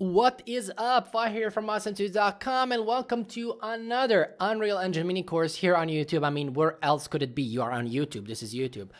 What is up? Fahir here from awesome and welcome to another Unreal Engine mini course here on YouTube. I mean, where else could it be? You are on YouTube. This is YouTube.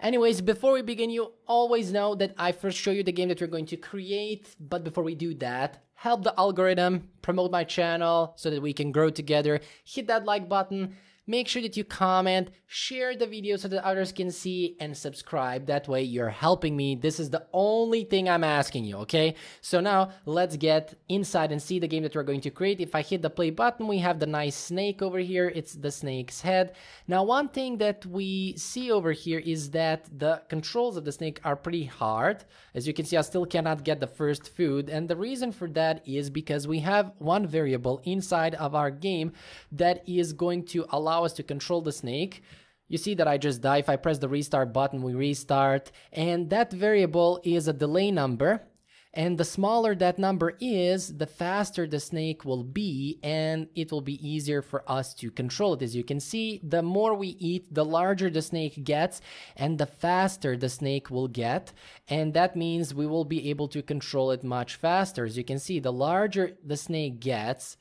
Anyways, before we begin, you always know that I first show you the game that we're going to create. But before we do that, help the algorithm, promote my channel so that we can grow together. Hit that like button Make sure that you comment, share the video so that others can see, and subscribe. That way you're helping me. This is the only thing I'm asking you, okay? So now let's get inside and see the game that we're going to create. If I hit the play button, we have the nice snake over here. It's the snake's head. Now, one thing that we see over here is that the controls of the snake are pretty hard. As you can see, I still cannot get the first food. And the reason for that is because we have one variable inside of our game that is going to allow allow us to control the snake. You see that I just die. If I press the restart button, we restart. And that variable is a delay number. And the smaller that number is, the faster the snake will be, and it will be easier for us to control it. As you can see, the more we eat, the larger the snake gets, and the faster the snake will get. And that means we will be able to control it much faster. As you can see, the larger the snake gets,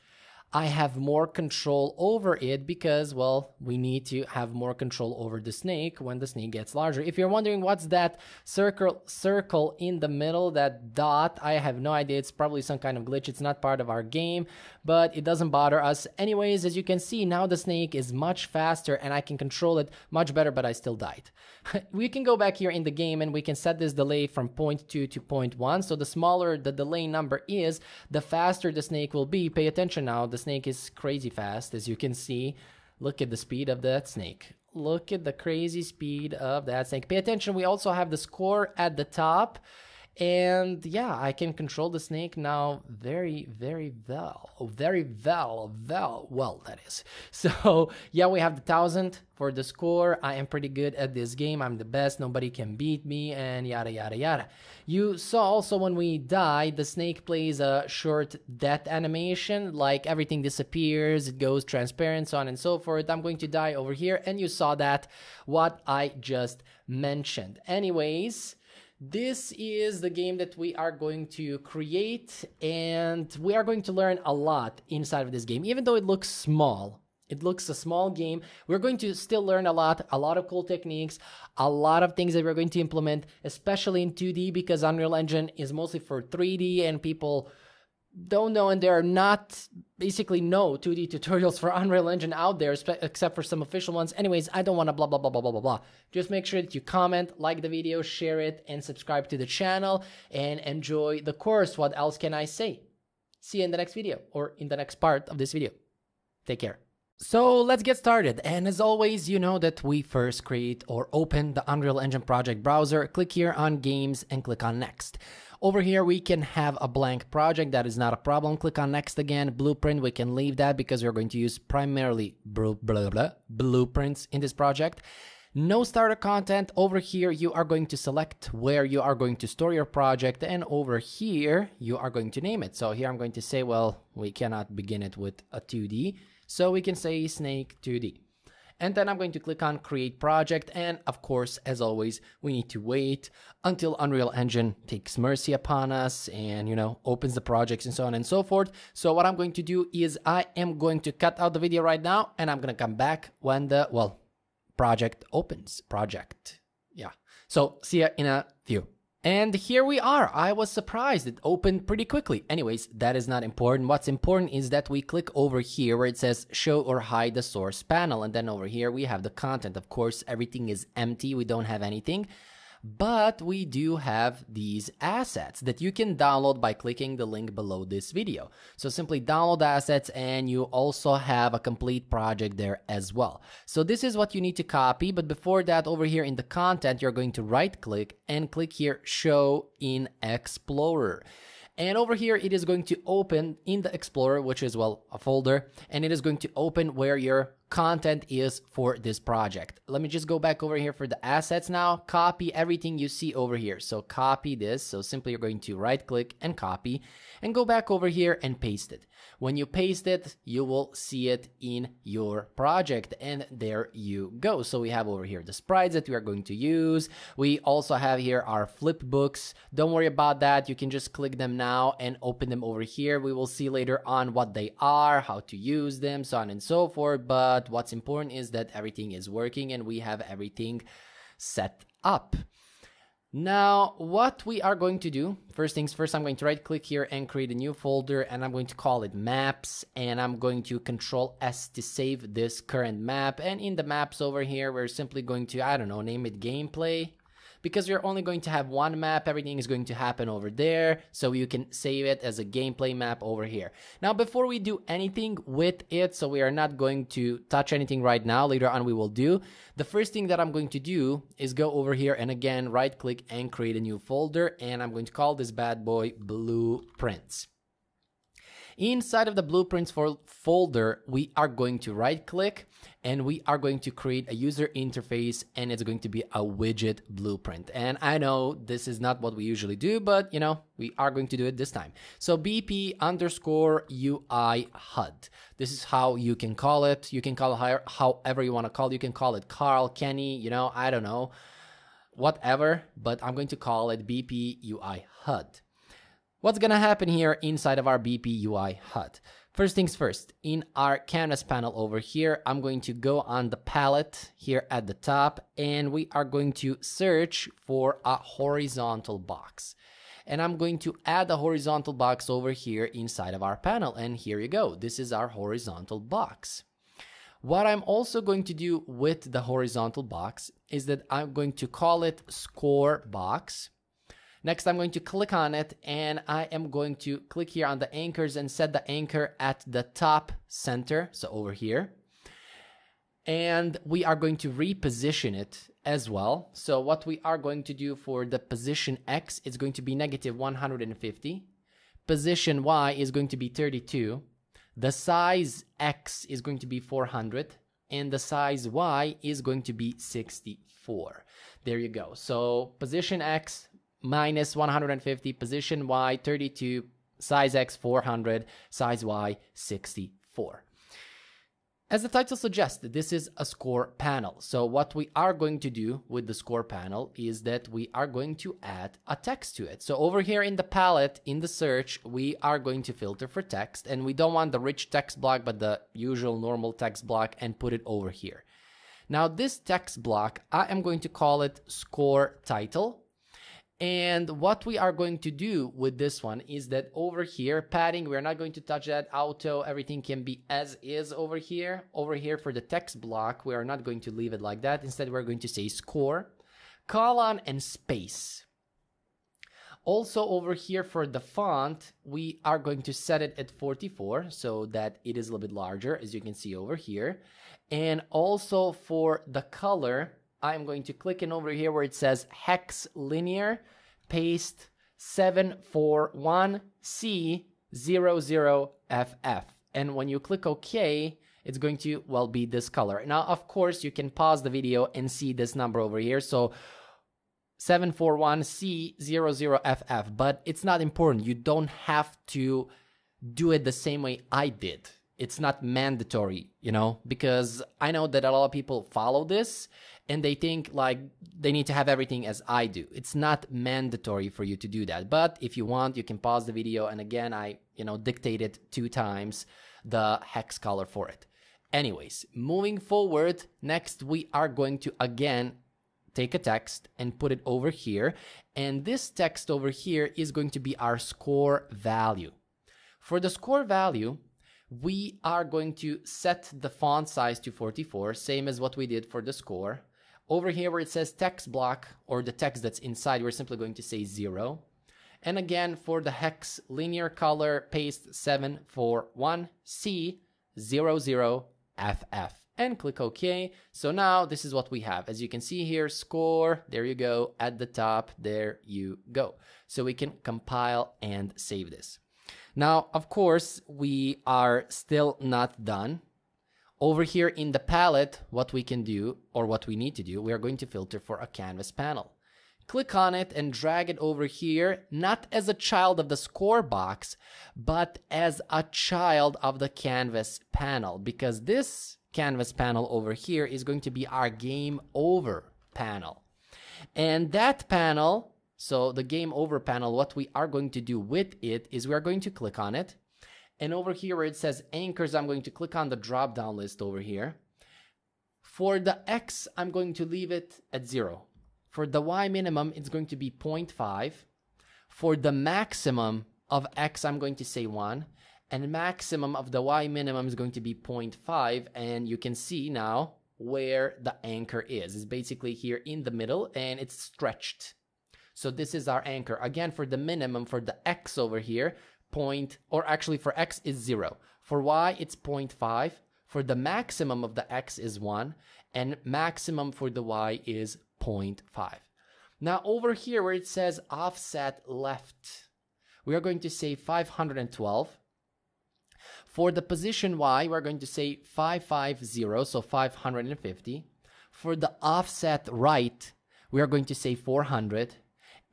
I have more control over it because, well, we need to have more control over the snake when the snake gets larger. If you're wondering what's that circle circle in the middle, that dot, I have no idea. It's probably some kind of glitch. It's not part of our game, but it doesn't bother us. Anyways, as you can see, now the snake is much faster and I can control it much better, but I still died. we can go back here in the game and we can set this delay from 0.2 to 0.1. So the smaller the delay number is, the faster the snake will be. Pay attention now. The snake is crazy fast, as you can see. Look at the speed of that snake. Look at the crazy speed of that snake. Pay attention, we also have the score at the top. And yeah, I can control the snake now very, very well. Very well, well, well, that is. So yeah, we have the thousand for the score. I am pretty good at this game. I'm the best. Nobody can beat me and yada, yada, yada. You saw also when we die, the snake plays a short death animation, like everything disappears, it goes transparent, so on and so forth. I'm going to die over here. And you saw that, what I just mentioned. Anyways, this is the game that we are going to create and we are going to learn a lot inside of this game. Even though it looks small, it looks a small game. We're going to still learn a lot, a lot of cool techniques, a lot of things that we're going to implement, especially in 2D because Unreal Engine is mostly for 3D and people don't know and there are not basically no 2D tutorials for Unreal Engine out there except for some official ones. Anyways, I don't want to blah blah blah blah blah blah blah. Just make sure that you comment, like the video, share it and subscribe to the channel and enjoy the course. What else can I say? See you in the next video or in the next part of this video. Take care. So let's get started. And as always, you know that we first create or open the Unreal Engine project browser. Click here on games and click on next. Over here, we can have a blank project. That is not a problem. Click on next again. Blueprint, we can leave that because we're going to use primarily blah, blah, blah, blueprints in this project. No starter content. Over here, you are going to select where you are going to store your project. And over here, you are going to name it. So here I'm going to say, well, we cannot begin it with a 2D. So we can say snake 2D and then I'm going to click on create project and of course as always we need to wait until Unreal Engine takes mercy upon us and you know opens the projects and so on and so forth. So what I'm going to do is I am going to cut out the video right now and I'm gonna come back when the well project opens. Project. Yeah. So see ya in a few and here we are. I was surprised it opened pretty quickly. Anyways, that is not important. What's important is that we click over here where it says show or hide the source panel. And then over here we have the content. Of course, everything is empty. We don't have anything but we do have these assets that you can download by clicking the link below this video. So simply download assets and you also have a complete project there as well. So this is what you need to copy, but before that over here in the content, you're going to right click and click here show in Explorer. And over here, it is going to open in the Explorer, which is, well, a folder, and it is going to open where your content is for this project. Let me just go back over here for the assets now. Copy everything you see over here. So copy this. So simply you're going to right click and copy and go back over here and paste it. When you paste it, you will see it in your project and there you go. So we have over here the sprites that we are going to use. We also have here our flip books. Don't worry about that. You can just click them now and open them over here. We will see later on what they are, how to use them, so on and so forth. But what's important is that everything is working and we have everything set up. Now, what we are going to do, first things first, I'm going to right click here and create a new folder and I'm going to call it maps and I'm going to control S to save this current map. And in the maps over here, we're simply going to, I don't know, name it gameplay because you're only going to have one map, everything is going to happen over there. So you can save it as a gameplay map over here. Now, before we do anything with it, so we are not going to touch anything right now, later on we will do. The first thing that I'm going to do is go over here and again, right click and create a new folder. And I'm going to call this bad boy blueprints. Inside of the blueprints folder, we are going to right click and we are going to create a user interface and it's going to be a widget blueprint. And I know this is not what we usually do, but you know, we are going to do it this time. So BP underscore UI HUD. This is how you can call it. You can call it however you want to call it. You can call it Carl, Kenny, you know, I don't know, whatever, but I'm going to call it BP UI HUD. What's gonna happen here inside of our BP UI HUD? First things first, in our canvas panel over here, I'm going to go on the palette here at the top and we are going to search for a horizontal box. And I'm going to add a horizontal box over here inside of our panel. And here you go. This is our horizontal box. What I'm also going to do with the horizontal box is that I'm going to call it score box Next, I'm going to click on it and I am going to click here on the anchors and set the anchor at the top center, so over here. And we are going to reposition it as well. So what we are going to do for the position X is going to be negative 150. Position Y is going to be 32. The size X is going to be 400 and the size Y is going to be 64. There you go. So position X, minus 150, position Y 32, size X 400, size Y 64. As the title suggests, this is a score panel. So what we are going to do with the score panel is that we are going to add a text to it. So over here in the palette, in the search, we are going to filter for text and we don't want the rich text block, but the usual normal text block and put it over here. Now this text block, I am going to call it score title and what we are going to do with this one is that over here, padding, we're not going to touch that. Auto, everything can be as is over here. Over here for the text block, we are not going to leave it like that. Instead, we're going to say score, colon, and space. Also over here for the font, we are going to set it at 44 so that it is a little bit larger, as you can see over here. And also for the color, I'm going to click in over here where it says hex linear, paste 741C00FF. And when you click OK, it's going to, well, be this color. Now, of course, you can pause the video and see this number over here. So 741C00FF, but it's not important. You don't have to do it the same way I did. It's not mandatory, you know, because I know that a lot of people follow this and they think like they need to have everything as I do. It's not mandatory for you to do that. But if you want, you can pause the video and again I, you know, dictated two times the hex color for it. Anyways, moving forward, next we are going to again take a text and put it over here. And this text over here is going to be our score value. For the score value, we are going to set the font size to 44, same as what we did for the score. Over here where it says text block or the text that's inside, we're simply going to say zero. And again, for the hex linear color, paste 741C00FF and click OK. So now this is what we have. As you can see here, score, there you go, at the top, there you go. So we can compile and save this. Now, of course, we are still not done Over here in the palette, what we can do, or what we need to do, we are going to filter for a canvas panel. Click on it and drag it over here, not as a child of the score box, but as a child of the canvas panel, because this canvas panel over here is going to be our game over panel. And that panel, so the game over panel, what we are going to do with it is we are going to click on it. And over here where it says anchors, I'm going to click on the drop down list over here. For the X, I'm going to leave it at zero. For the y minimum, it's going to be 0.5. For the maximum of x, I'm going to say 1. And maximum of the y minimum is going to be 0.5. And you can see now where the anchor is. It's basically here in the middle and it's stretched. So this is our anchor. Again, for the minimum, for the x over here, point, or actually for x is 0. For y, it's 0.5. For the maximum of the x is 1. And maximum for the y is 0.5. Now over here where it says offset left, we are going to say 512. For the position Y, we're going to say 550, so 550. For the offset right, we are going to say 400.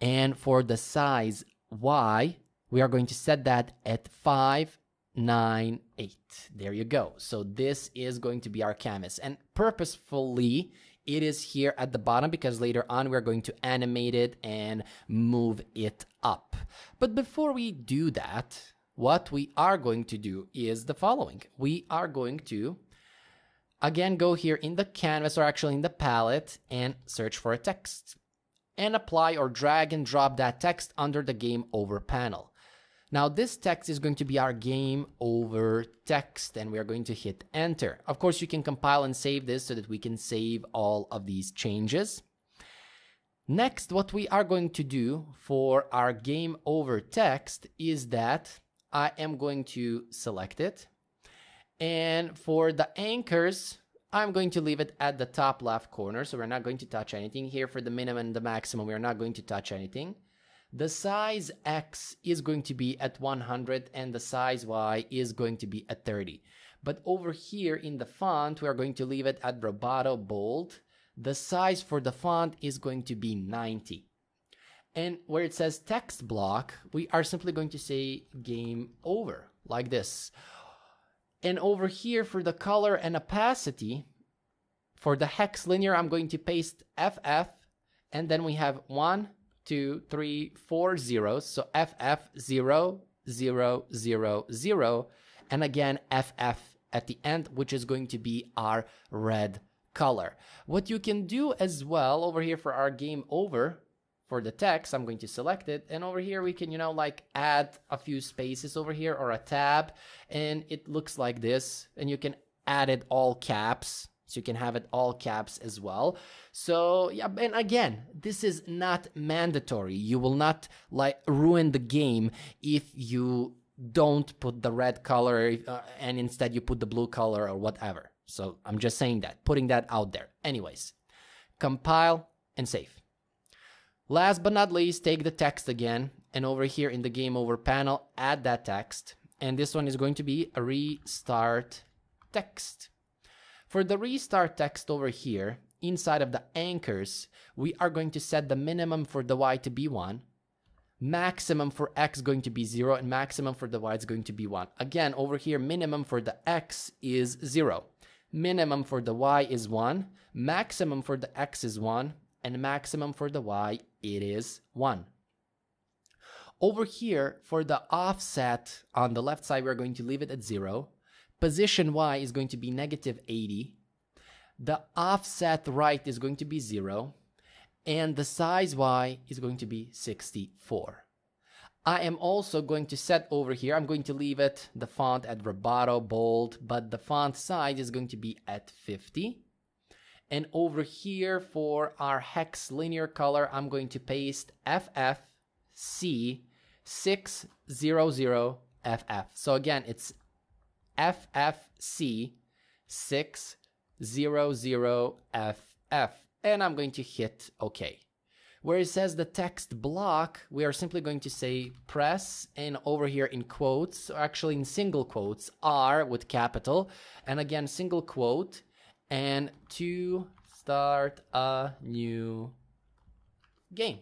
And for the size Y, we are going to set that at 598. There you go. So this is going to be our canvas. And purposefully, it is here at the bottom because later on we're going to animate it and move it up. But before we do that, what we are going to do is the following. We are going to again go here in the canvas or actually in the palette and search for a text and apply or drag and drop that text under the game over panel. Now this text is going to be our game over text and we are going to hit enter. Of course, you can compile and save this so that we can save all of these changes. Next, what we are going to do for our game over text is that I am going to select it. And for the anchors, I'm going to leave it at the top left corner. So we're not going to touch anything here for the minimum and the maximum. We're not going to touch anything the size X is going to be at 100 and the size Y is going to be at 30. But over here in the font, we are going to leave it at Roboto Bold. The size for the font is going to be 90. And where it says text block, we are simply going to say game over like this. And over here for the color and opacity, for the hex linear, I'm going to paste FF and then we have one, two, three, four zeros. So FF zero, zero, zero, zero, and again FF at the end, which is going to be our red color. What you can do as well over here for our game over, for the text, I'm going to select it. And over here, we can, you know, like add a few spaces over here or a tab. And it looks like this. And you can add it all caps so you can have it all caps as well. So yeah, and again, this is not mandatory. You will not like ruin the game if you don't put the red color uh, and instead you put the blue color or whatever. So I'm just saying that, putting that out there. Anyways, compile and save. Last but not least, take the text again and over here in the game over panel, add that text. And this one is going to be a restart text. For the restart text over here, inside of the anchors, we are going to set the minimum for the y to be 1, maximum for x going to be 0, and maximum for the y is going to be 1. Again, over here, minimum for the x is 0. Minimum for the y is 1, maximum for the x is 1, and maximum for the y, it is 1. Over here, for the offset on the left side, we're going to leave it at 0 position y is going to be negative 80. The offset right is going to be 0. And the size y is going to be 64. I am also going to set over here, I'm going to leave it, the font at Roboto bold, but the font size is going to be at 50. And over here for our hex linear color, I'm going to paste FFC600FF. So again, it's FFC 600FF. And I'm going to hit OK. where it says the text block, we are simply going to say press and over here in quotes, or actually in single quotes, R with capital, and again single quote, and to start a new game.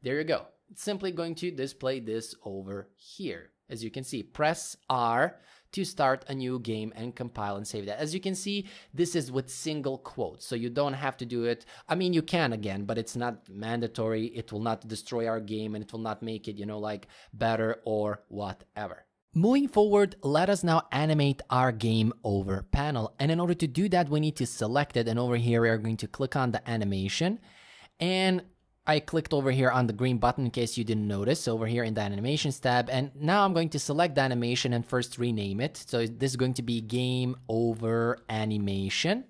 There you go. It's simply going to display this over here. As you can see, press R to start a new game and compile and save that. As you can see, this is with single quotes, so you don't have to do it. I mean, you can again, but it's not mandatory. It will not destroy our game and it will not make it, you know, like better or whatever. Moving forward, let us now animate our game over panel. And in order to do that, we need to select it. And over here, we are going to click on the animation. And I clicked over here on the green button in case you didn't notice over here in the animations tab and now I'm going to select the animation and first rename it so this is going to be game over animation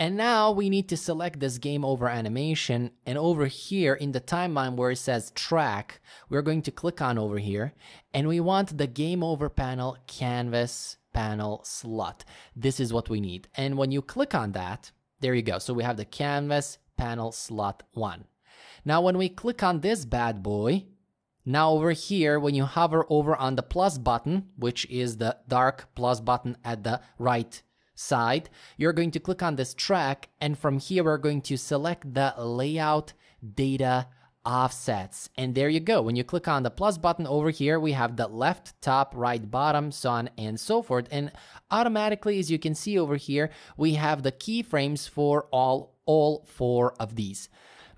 and now we need to select this game over animation. And over here in the timeline where it says track we're going to click on over here. And we want the game over panel canvas panel slot. This is what we need. And when you click on that there you go. So we have the canvas panel slot 1 now, when we click on this bad boy, now over here, when you hover over on the plus button, which is the dark plus button at the right side, you're going to click on this track. And from here, we're going to select the layout data offsets. And there you go. When you click on the plus button over here, we have the left, top, right, bottom, so on and so forth. And automatically, as you can see over here, we have the keyframes for all, all four of these.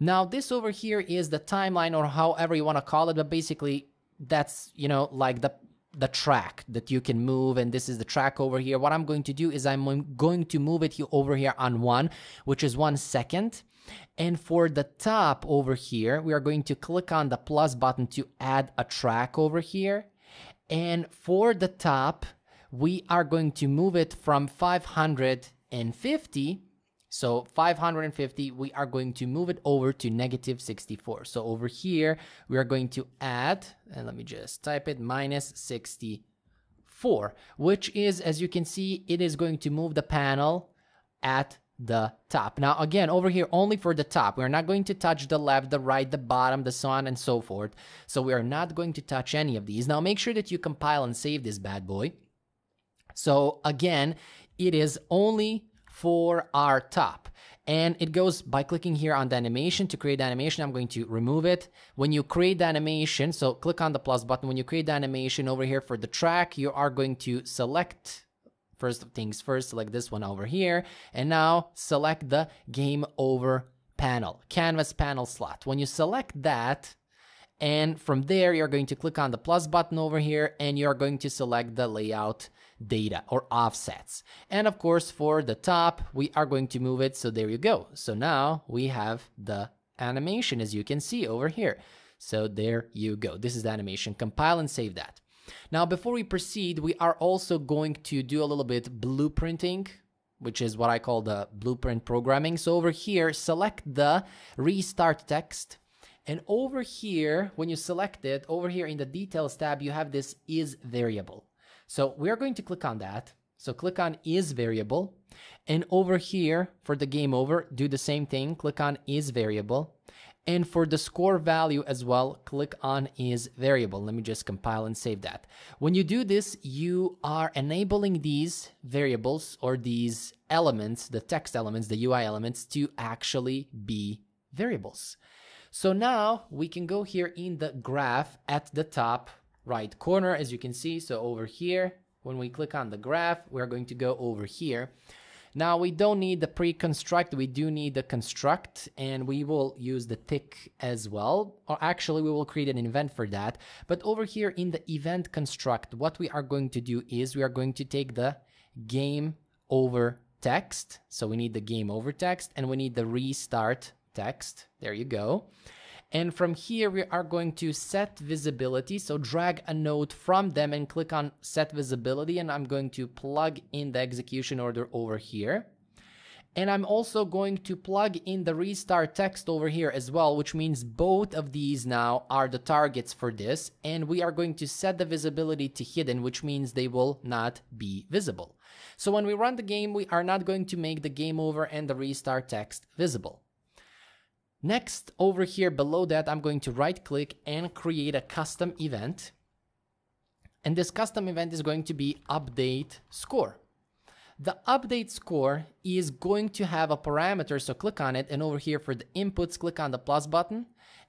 Now, this over here is the timeline or however you want to call it, but basically that's, you know, like the the track that you can move and this is the track over here. What i'm going to do is i'm going to move it over here on one which is one second. And for the top over here we are going to click on the plus button to add a track over here. And for the top we are going to move it from 550 so 550, we are going to move it over to negative 64. So over here, we are going to add, and let me just type it, minus 64, which is, as you can see, it is going to move the panel at the top. Now, again, over here, only for the top. We're not going to touch the left, the right, the bottom, the so on and so forth. So we are not going to touch any of these. Now, make sure that you compile and save this bad boy. So again, it is only for our top. And it goes by clicking here on the animation to create the animation. I'm going to remove it. When you create the animation, so click on the plus button. When you create the animation over here for the track, you are going to select first things first, select this one over here. And now select the game over panel, canvas panel slot. When you select that, and from there, you're going to click on the plus button over here and you're going to select the layout data or offsets. And of course, for the top, we are going to move it. So there you go. So now we have the animation as you can see over here. So there you go. This is the animation. Compile and save that. Now, before we proceed, we are also going to do a little bit blueprinting which is what I call the blueprint programming. So over here, select the restart text. And over here, when you select it, over here in the details tab, you have this is variable. So we are going to click on that. So click on is variable. And over here for the game over, do the same thing. Click on is variable. And for the score value as well, click on is variable. Let me just compile and save that. When you do this, you are enabling these variables or these elements, the text elements, the UI elements to actually be variables. So now we can go here in the graph at the top right corner, as you can see. So over here, when we click on the graph, we're going to go over here. Now we don't need the pre-construct, we do need the construct and we will use the tick as well. Or actually we will create an event for that. But over here in the event construct, what we are going to do is we are going to take the game over text. So we need the game over text and we need the restart text. There you go. And from here, we are going to set visibility. So drag a node from them and click on set visibility. And I'm going to plug in the execution order over here. And I'm also going to plug in the restart text over here as well, which means both of these now are the targets for this. And we are going to set the visibility to hidden, which means they will not be visible. So when we run the game, we are not going to make the game over and the restart text visible. Next, over here below that, I'm going to right click and create a custom event. And this custom event is going to be update score. The update score is going to have a parameter, so click on it, and over here for the inputs, click on the plus button,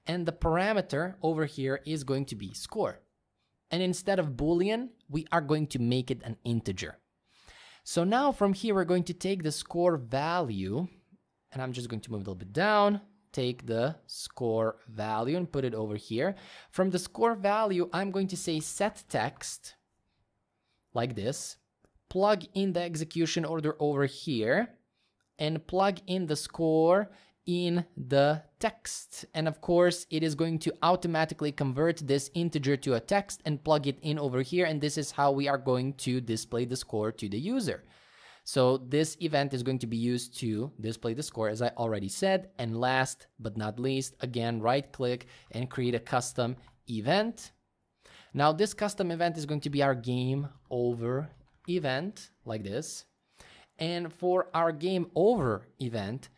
and the parameter over here is going to be score. And instead of boolean, we are going to make it an integer. So now from here, we're going to take the score value, and I'm just going to move a little bit down, take the score value and put it over here. From the score value, I'm going to say set text, like this, plug in the execution order over here, and plug in the score in the text. And of course, it is going to automatically convert this integer to a text and plug it in over here. And this is how we are going to display the score to the user. So this event is going to be used to display the score, as I already said. And last but not least, again, right click and create a custom event. Now this custom event is going to be our game over event like this. And for our game over event,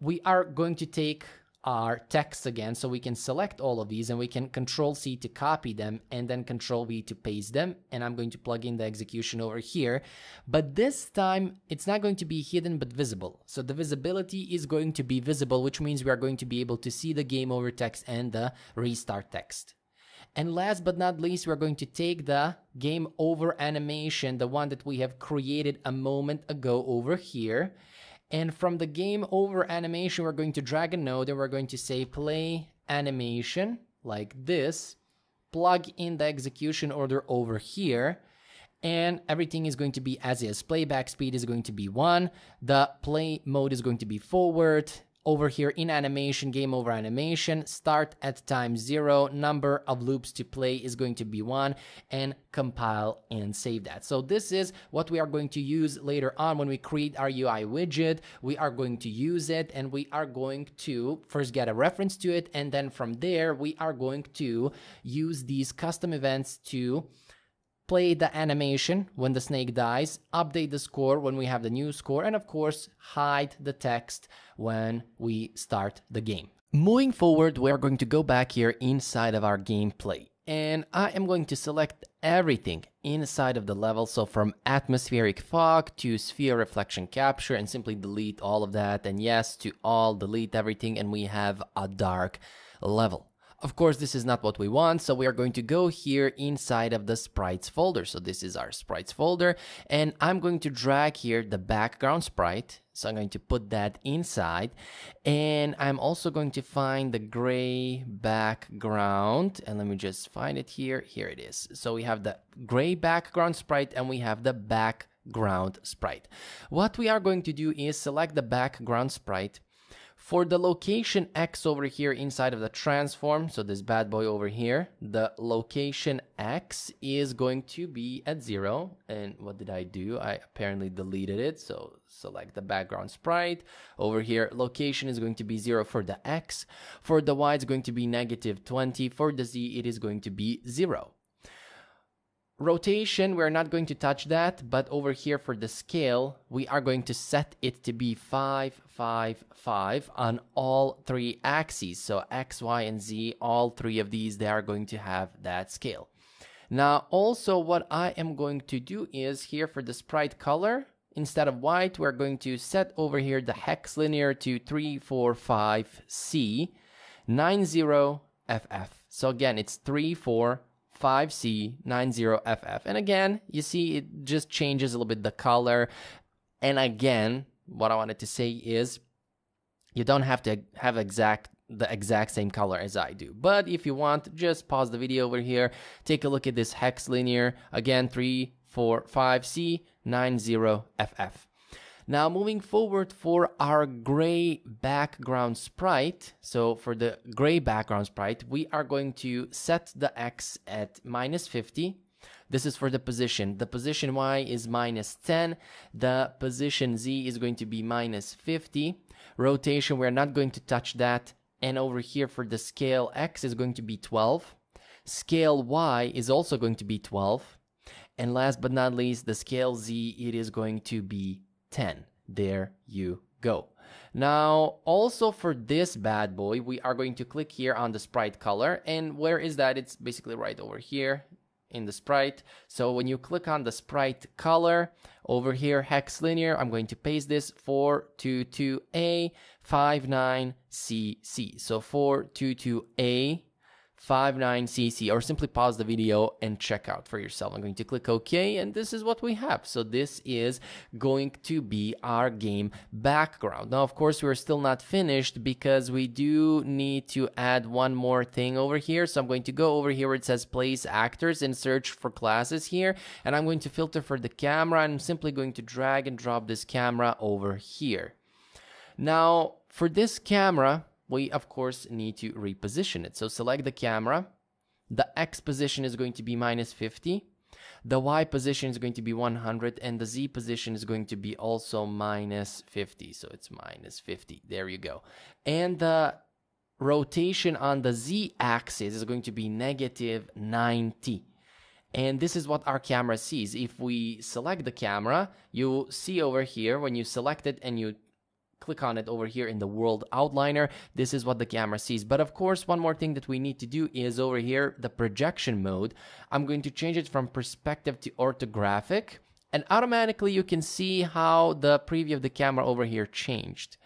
we are going to take our text again so we can select all of these and we can control C to copy them and then control V to paste them. And I'm going to plug in the execution over here. But this time it's not going to be hidden but visible. So the visibility is going to be visible which means we are going to be able to see the game over text and the restart text. And last but not least, we're going to take the game over animation, the one that we have created a moment ago over here, and from the game over animation, we're going to drag a node and we're going to say play animation like this, plug in the execution order over here, and everything is going to be as is. Playback speed is going to be one, the play mode is going to be forward, over here in animation, game over animation, start at time zero, number of loops to play is going to be one, and compile and save that. So this is what we are going to use later on when we create our UI widget. We are going to use it and we are going to first get a reference to it. And then from there, we are going to use these custom events to play the animation when the snake dies, update the score when we have the new score, and of course, hide the text when we start the game. Moving forward, we're going to go back here inside of our gameplay. And I am going to select everything inside of the level. So from atmospheric fog to sphere reflection capture and simply delete all of that. And yes, to all delete everything. And we have a dark level. Of course, this is not what we want, so we are going to go here inside of the sprites folder. So this is our sprites folder, and I'm going to drag here the background sprite. So I'm going to put that inside, and I'm also going to find the gray background, and let me just find it here. Here it is. So we have the gray background sprite, and we have the background sprite. What we are going to do is select the background sprite, for the location X over here inside of the transform, so this bad boy over here, the location X is going to be at zero. And what did I do? I apparently deleted it. So select the background sprite. Over here, location is going to be zero for the X. For the Y, it's going to be negative 20. For the Z, it is going to be zero. Rotation, we're not going to touch that, but over here for the scale, we are going to set it to be 5, 5, 5 on all three axes. So X, Y, and Z, all three of these, they are going to have that scale. Now, also what I am going to do is here for the sprite color, instead of white, we're going to set over here the hex linear to 345C, 90FF. So again, it's 3, 4, 5C90FF. And again, you see it just changes a little bit the color. And again, what I wanted to say is you don't have to have exact the exact same color as I do. But if you want, just pause the video over here, take a look at this hex linear. Again, 3, 4, 5, C, 90, FF. Now moving forward for our gray background sprite, so for the gray background sprite, we are going to set the X at minus 50. This is for the position. The position Y is minus 10. The position Z is going to be minus 50. Rotation, we're not going to touch that. And over here for the scale X is going to be 12. Scale Y is also going to be 12. And last but not least, the scale Z, it is going to be 10. There you go. Now, also for this bad boy, we are going to click here on the sprite color. And where is that? It's basically right over here in the sprite. So when you click on the sprite color over here, hex linear, I'm going to paste this 422A 59CC. So 422A 59cc or simply pause the video and check out for yourself. I'm going to click OK and this is what we have. So this is going to be our game background. Now, of course, we're still not finished because we do need to add one more thing over here. So I'm going to go over here where it says place actors and search for classes here. And I'm going to filter for the camera. I'm simply going to drag and drop this camera over here. Now, for this camera, we of course need to reposition it. So select the camera. The X position is going to be minus 50. The Y position is going to be 100 and the Z position is going to be also minus 50. So it's minus 50. There you go. And the rotation on the Z axis is going to be negative 90. And this is what our camera sees. If we select the camera, you see over here when you select it and you click on it over here in the world outliner. This is what the camera sees. But of course one more thing that we need to do is over here the projection mode. I'm going to change it from perspective to orthographic and automatically you can see how the preview of the camera over here changed.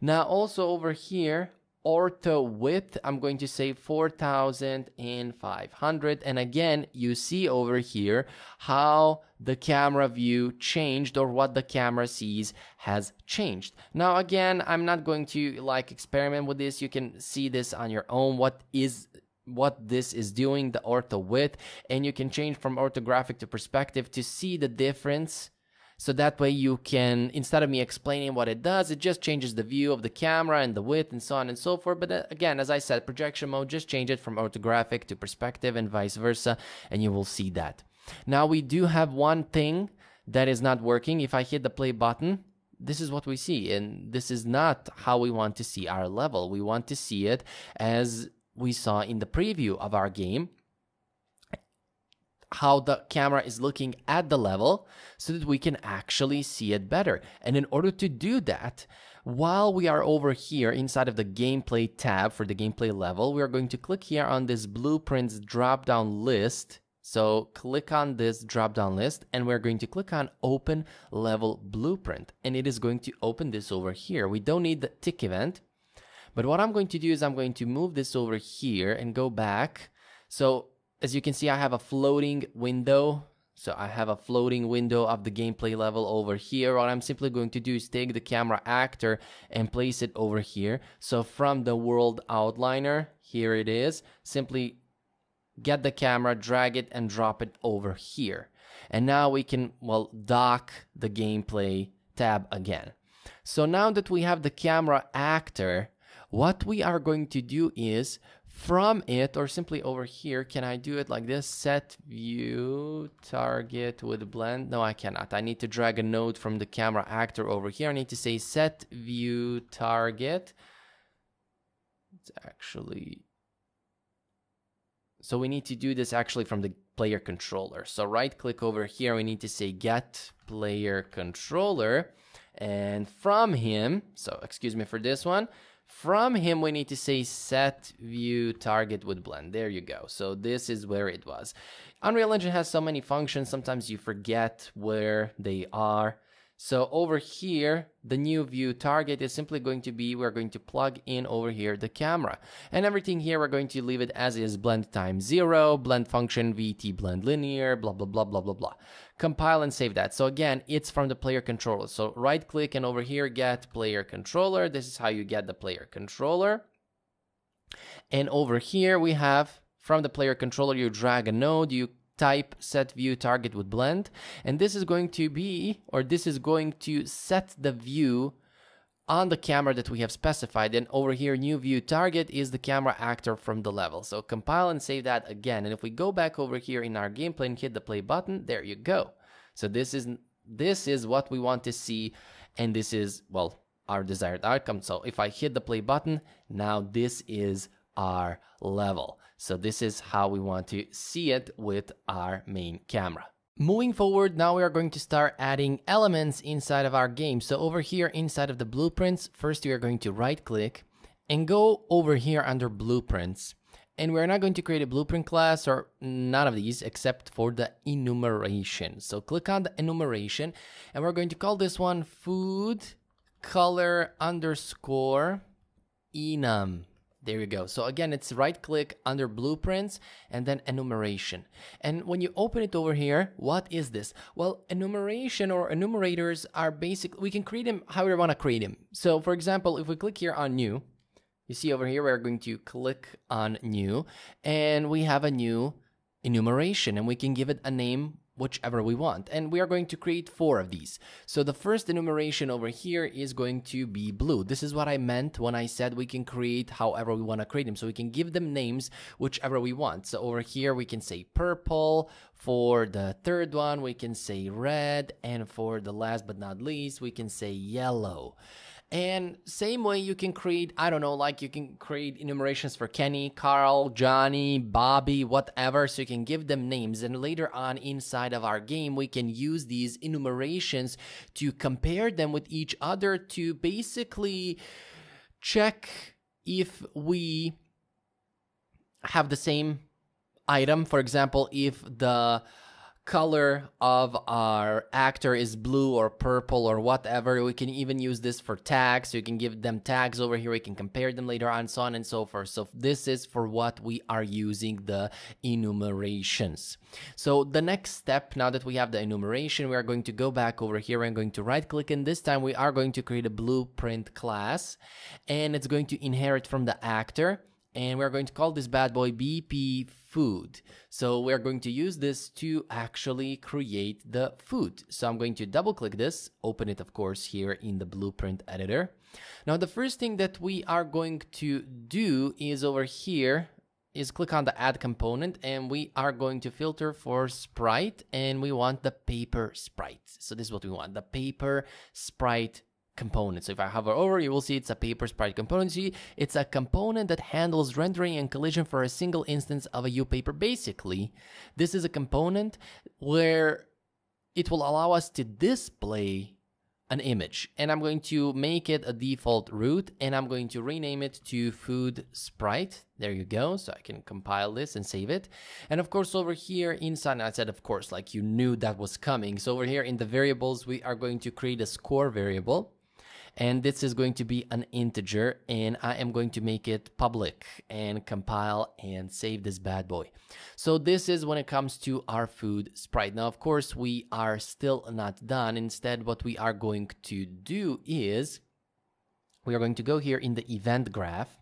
Now also over here ortho width i'm going to say 4500 and again you see over here how the camera view changed or what the camera sees has changed. Now again i'm not going to like experiment with this. You can see this on your own what is what this is doing the ortho width. And you can change from orthographic to perspective to see the difference so that way you can, instead of me explaining what it does, it just changes the view of the camera and the width and so on and so forth. But uh, again, as I said, projection mode, just change it from orthographic to perspective and vice versa, and you will see that. Now we do have one thing that is not working. If I hit the play button, this is what we see. And this is not how we want to see our level. We want to see it as we saw in the preview of our game how the camera is looking at the level so that we can actually see it better. And in order to do that, while we are over here inside of the gameplay tab for the gameplay level, we are going to click here on this blueprints drop down list. So click on this drop down list and we're going to click on open level blueprint and it is going to open this over here. We don't need the tick event, but what I'm going to do is I'm going to move this over here and go back. So as you can see, I have a floating window. So I have a floating window of the gameplay level over here. What I'm simply going to do is take the camera actor and place it over here. So from the world outliner, here it is, simply get the camera, drag it and drop it over here. And now we can, well, dock the gameplay tab again. So now that we have the camera actor, what we are going to do is from it or simply over here can I do it like this? Set view target with blend? No I cannot. I need to drag a node from the camera actor over here. I need to say set view target. It's actually so we need to do this actually from the player controller. So right click over here we need to say get player controller. And from him so excuse me for this one from him, we need to say set view target with blend. There you go. So this is where it was. Unreal Engine has so many functions. Sometimes you forget where they are. So over here, the new view target is simply going to be, we're going to plug in over here the camera. And everything here, we're going to leave it as is blend time zero, blend function, VT blend linear, blah, blah, blah, blah, blah, blah. Compile and save that. So again, it's from the player controller. So right click and over here, get player controller. This is how you get the player controller. And over here, we have from the player controller, you drag a node, you type set view target with blend and this is going to be or this is going to set the view on the camera that we have specified and over here new view target is the camera actor from the level so compile and save that again and if we go back over here in our gameplay and hit the play button there you go so this is this is what we want to see and this is well our desired outcome so if i hit the play button now this is our level. So this is how we want to see it with our main camera. Moving forward, now we are going to start adding elements inside of our game. So over here inside of the blueprints, first we are going to right click and go over here under blueprints. And we're not going to create a blueprint class or none of these except for the enumeration. So click on the enumeration and we're going to call this one food color underscore enum. There you go. So again, it's right click under blueprints and then enumeration. And when you open it over here, what is this? Well, enumeration or enumerators are basic. We can create them however we want to create them. So for example, if we click here on new, you see over here, we're going to click on new and we have a new enumeration and we can give it a name whichever we want. And we are going to create four of these. So the first enumeration over here is going to be blue. This is what I meant when I said we can create however we want to create them. So we can give them names whichever we want. So over here we can say purple. For the third one, we can say red. And for the last but not least, we can say yellow. And same way you can create, I don't know, like you can create enumerations for Kenny, Carl, Johnny, Bobby, whatever. So you can give them names. And later on inside of our game, we can use these enumerations to compare them with each other to basically check if we have the same item. For example, if the color of our actor is blue or purple or whatever. We can even use this for tags. You can give them tags over here. We can compare them later on, so on and so forth. So this is for what we are using the enumerations. So the next step, now that we have the enumeration, we are going to go back over here and going to right click. And this time we are going to create a blueprint class and it's going to inherit from the actor and we're going to call this bad boy BP food. So we're going to use this to actually create the food. So I'm going to double click this, open it of course here in the blueprint editor. Now the first thing that we are going to do is over here is click on the add component and we are going to filter for sprite and we want the paper sprite. So this is what we want, the paper sprite component. So if I hover over, you will see it's a paper sprite component. See, it's a component that handles rendering and collision for a single instance of a UPaper. Basically, this is a component where it will allow us to display an image and I'm going to make it a default root and I'm going to rename it to food sprite. There you go. So I can compile this and save it. And of course, over here inside, I said, of course, like you knew that was coming. So over here in the variables, we are going to create a score variable and this is going to be an integer and I am going to make it public and compile and save this bad boy. So this is when it comes to our food sprite. Now, of course, we are still not done. Instead, what we are going to do is we are going to go here in the event graph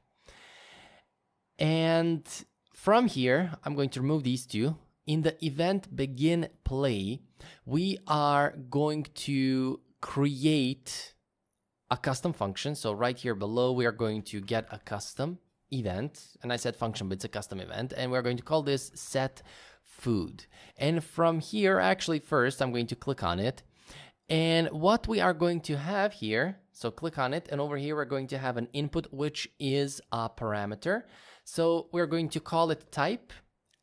and from here, I'm going to remove these two. In the event begin play, we are going to create a custom function. So right here below, we are going to get a custom event. And I said function, but it's a custom event. And we're going to call this set food. And from here, actually first, I'm going to click on it. And what we are going to have here, so click on it. And over here, we're going to have an input, which is a parameter. So we're going to call it type.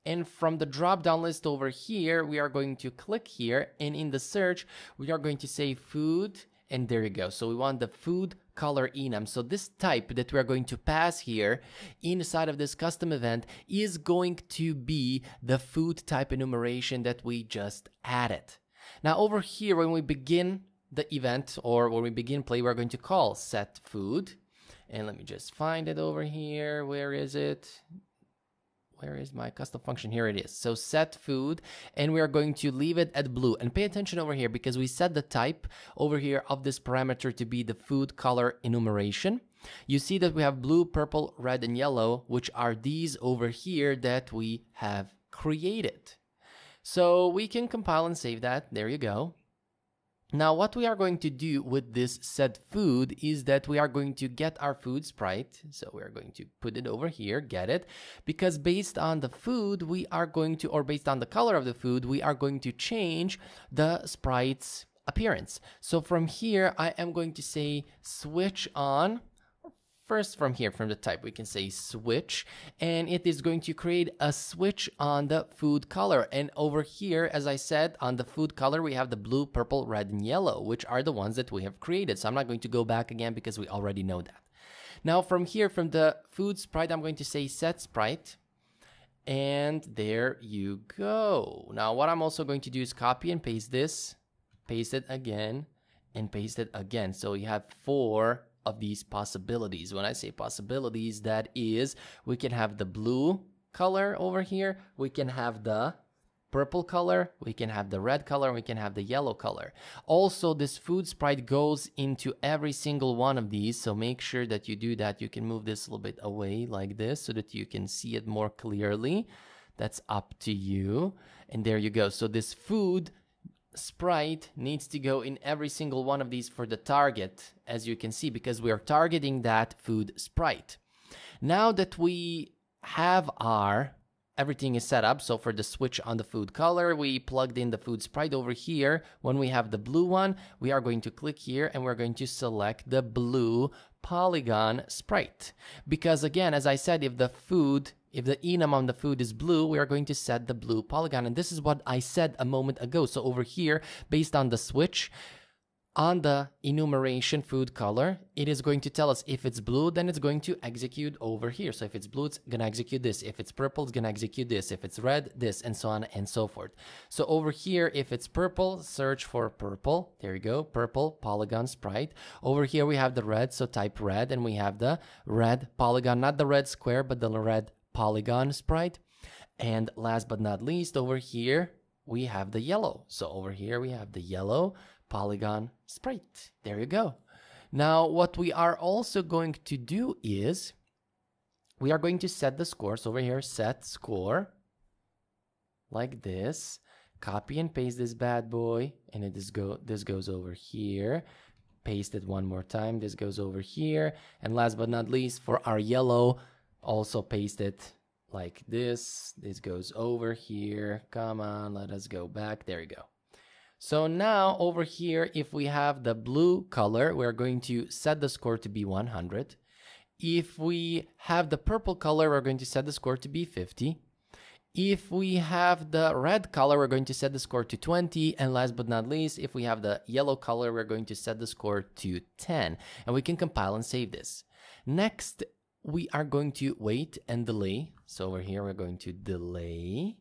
And from the drop down list over here, we are going to click here. And in the search, we are going to say food and there you go. So we want the food color enum. So this type that we're going to pass here inside of this custom event is going to be the food type enumeration that we just added. Now over here, when we begin the event or when we begin play, we're going to call set food. And let me just find it over here. Where is it? Where is my custom function? Here it is. So set food, and we are going to leave it at blue. And pay attention over here because we set the type over here of this parameter to be the food color enumeration. You see that we have blue, purple, red, and yellow, which are these over here that we have created. So we can compile and save that. There you go. Now, what we are going to do with this set food is that we are going to get our food sprite. So we're going to put it over here, get it, because based on the food, we are going to, or based on the color of the food, we are going to change the sprite's appearance. So from here, I am going to say switch on First, from here, from the type, we can say switch, and it is going to create a switch on the food color. And over here, as I said, on the food color, we have the blue, purple, red, and yellow, which are the ones that we have created. So I'm not going to go back again because we already know that. Now, from here, from the food sprite, I'm going to say set sprite. And there you go. Now, what I'm also going to do is copy and paste this, paste it again, and paste it again. So you have four of these possibilities. When I say possibilities, that is, we can have the blue color over here, we can have the purple color, we can have the red color, we can have the yellow color. Also, this food sprite goes into every single one of these, so make sure that you do that. You can move this a little bit away like this so that you can see it more clearly. That's up to you. And there you go. So this food sprite needs to go in every single one of these for the target, as you can see, because we are targeting that food sprite. Now that we have our everything is set up. So for the switch on the food color, we plugged in the food sprite over here. When we have the blue one, we are going to click here and we're going to select the blue polygon sprite. Because again, as I said, if the food if the enum on the food is blue, we are going to set the blue polygon. And this is what I said a moment ago. So over here, based on the switch, on the enumeration food color, it is going to tell us if it's blue, then it's going to execute over here. So if it's blue, it's going to execute this. If it's purple, it's going to execute this. If it's red, this, and so on and so forth. So over here, if it's purple, search for purple. There you go, purple polygon sprite. Over here, we have the red, so type red, and we have the red polygon, not the red square, but the red polygon sprite. And last but not least, over here, we have the yellow. So over here, we have the yellow polygon sprite. There you go. Now, what we are also going to do is we are going to set the score. So over here, set score like this. Copy and paste this bad boy, and it is go this goes over here. Paste it one more time. This goes over here. And last but not least, for our yellow, also paste it like this. This goes over here. Come on, let us go back. There you go. So now over here, if we have the blue color, we're going to set the score to be 100. If we have the purple color, we're going to set the score to be 50. If we have the red color, we're going to set the score to 20. And last but not least, if we have the yellow color, we're going to set the score to 10. And we can compile and save this. Next, we are going to wait and delay. So over here, we're going to delay.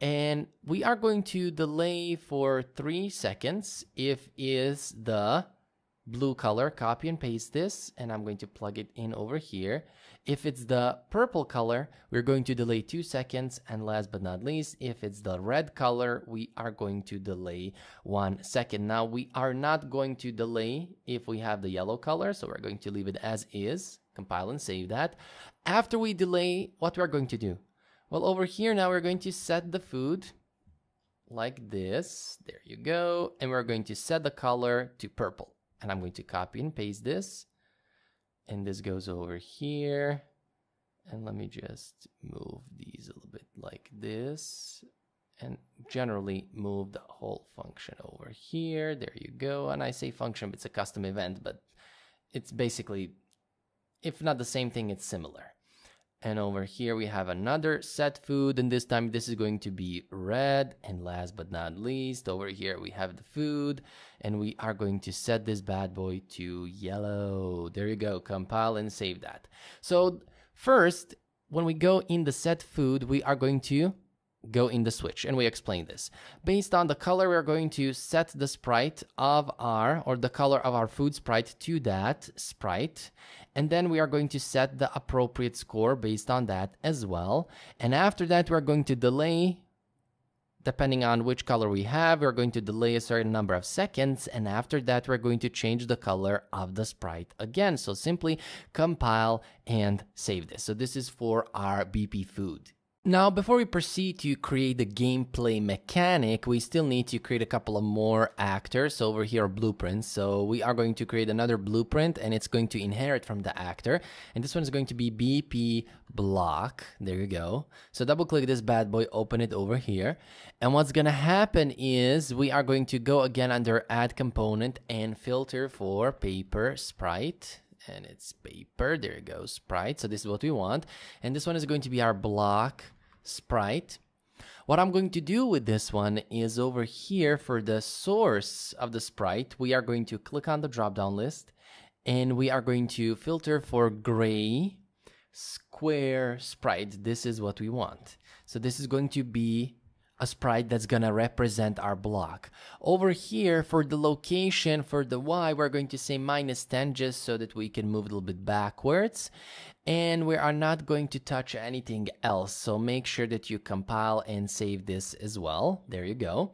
And we are going to delay for three seconds if is the blue color, copy and paste this, and I'm going to plug it in over here. If it's the purple color, we're going to delay two seconds. And last but not least, if it's the red color, we are going to delay one second. Now we are not going to delay if we have the yellow color. So we're going to leave it as is compile and save that. After we delay, what we're going to do? Well, over here now we're going to set the food like this. There you go. And we're going to set the color to purple. And I'm going to copy and paste this. And this goes over here. And let me just move these a little bit like this. And generally move the whole function over here. There you go. And I say function, but it's a custom event, but it's basically if not the same thing, it's similar. And over here we have another set food and this time this is going to be red. And last but not least, over here we have the food and we are going to set this bad boy to yellow. There you go, compile and save that. So first, when we go in the set food, we are going to go in the switch and we explain this based on the color we're going to set the sprite of our or the color of our food sprite to that sprite and then we are going to set the appropriate score based on that as well. And after that we're going to delay depending on which color we have we're going to delay a certain number of seconds. And after that we're going to change the color of the sprite again. So simply compile and save this. So this is for our bp food now, before we proceed to create the gameplay mechanic, we still need to create a couple of more actors. Over here are blueprints. So we are going to create another blueprint and it's going to inherit from the actor. And this one is going to be BP block. There you go. So double click this bad boy, open it over here. And what's going to happen is we are going to go again under add component and filter for paper sprite and it's paper. There it goes, sprite. So this is what we want. And this one is going to be our block sprite. What I'm going to do with this one is over here for the source of the sprite, we are going to click on the drop down list and we are going to filter for gray square sprite. This is what we want. So this is going to be a sprite that's gonna represent our block. Over here for the location for the Y, we're going to say minus 10 just so that we can move a little bit backwards. And we are not going to touch anything else. So make sure that you compile and save this as well. There you go.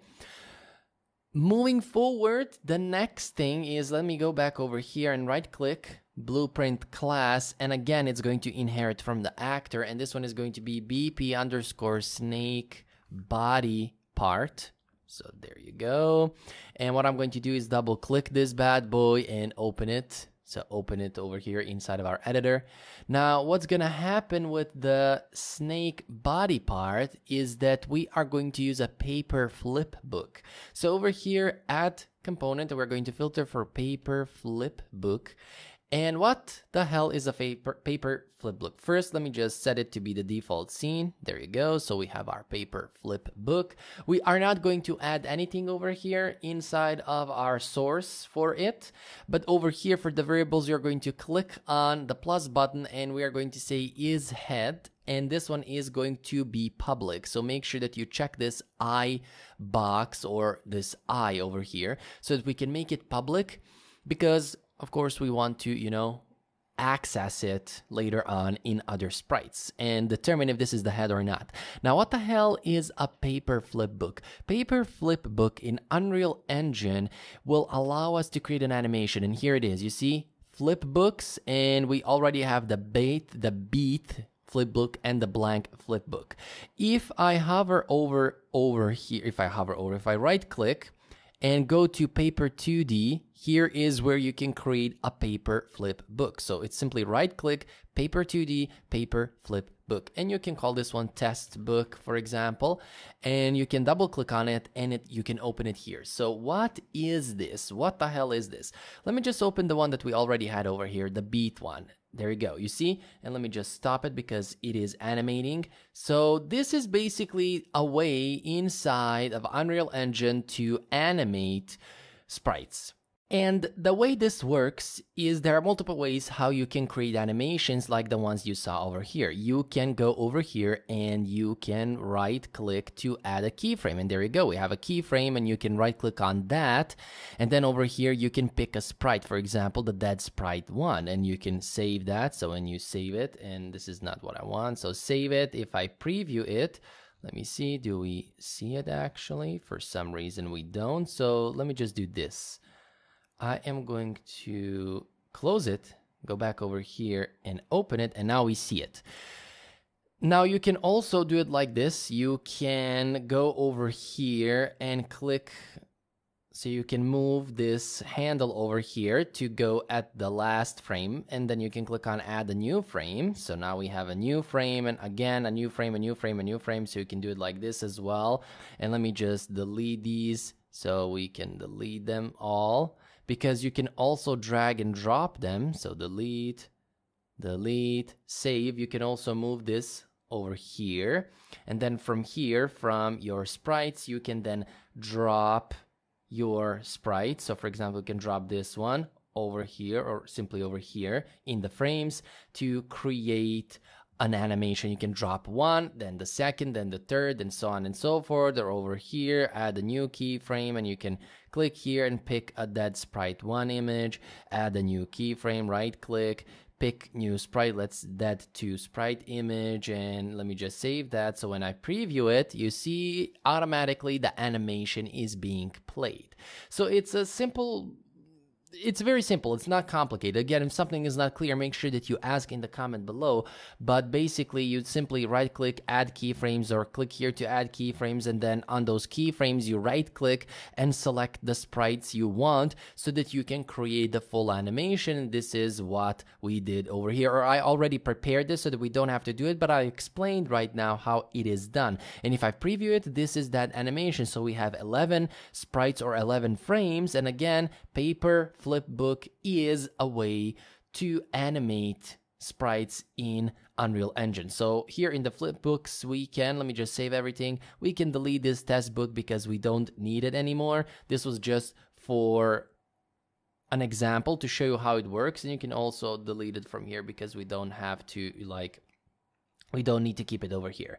Moving forward, the next thing is let me go back over here and right click blueprint class and again it's going to inherit from the actor and this one is going to be bp underscore snake body part. So there you go. And what I'm going to do is double click this bad boy and open it. So open it over here inside of our editor. Now, what's going to happen with the snake body part is that we are going to use a paper flip book. So over here add component, we're going to filter for paper flip book. And what the hell is a paper, paper flip book? First, let me just set it to be the default scene. There you go. So we have our paper flip book. We are not going to add anything over here inside of our source for it. But over here for the variables, you're going to click on the plus button and we are going to say is head and this one is going to be public. So make sure that you check this I box or this I over here so that we can make it public because of course, we want to, you know, access it later on in other sprites and determine if this is the head or not. Now, what the hell is a paper flip book? Paper flip book in Unreal Engine will allow us to create an animation. And here it is. You see flip books and we already have the bait, the beat flip book and the blank flip book. If I hover over over here, if I hover over, if I right click, and go to paper 2D, here is where you can create a paper flip book. So it's simply right click, paper 2D, paper flip book. And you can call this one test book, for example, and you can double click on it and it, you can open it here. So what is this? What the hell is this? Let me just open the one that we already had over here, the beat one. There you go. You see? And let me just stop it because it is animating. So this is basically a way inside of Unreal Engine to animate sprites. And the way this works is there are multiple ways how you can create animations like the ones you saw over here. You can go over here and you can right click to add a keyframe. And there you go. We have a keyframe and you can right click on that. And then over here, you can pick a sprite, for example, the dead sprite one, and you can save that. So when you save it, and this is not what I want. So save it. If I preview it, let me see. Do we see it actually? For some reason we don't. So let me just do this. I am going to close it, go back over here and open it, and now we see it. Now you can also do it like this. You can go over here and click so you can move this handle over here to go at the last frame and then you can click on add a new frame. So now we have a new frame and again a new frame, a new frame, a new frame. So you can do it like this as well. And let me just delete these so we can delete them all because you can also drag and drop them. So delete, delete, save. You can also move this over here. And then from here, from your sprites, you can then drop your sprite. So for example, you can drop this one over here or simply over here in the frames to create an animation. You can drop one, then the second, then the third, and so on and so forth. Or over here, add a new keyframe, and you can click here and pick a dead sprite one image, add a new keyframe, right click, pick new sprite. Let's dead to sprite image, and let me just save that. So when I preview it, you see automatically the animation is being played. So it's a simple it's very simple. It's not complicated. Again, if something is not clear, make sure that you ask in the comment below. But basically, you simply right click, add keyframes, or click here to add keyframes. And then on those keyframes, you right click and select the sprites you want so that you can create the full animation. This is what we did over here. Or I already prepared this so that we don't have to do it, but I explained right now how it is done. And if I preview it, this is that animation. So we have 11 sprites or 11 frames. And again, paper, flip book is a way to animate sprites in Unreal Engine. So here in the flipbooks, we can, let me just save everything. We can delete this test book because we don't need it anymore. This was just for an example to show you how it works. And you can also delete it from here because we don't have to like, we don't need to keep it over here.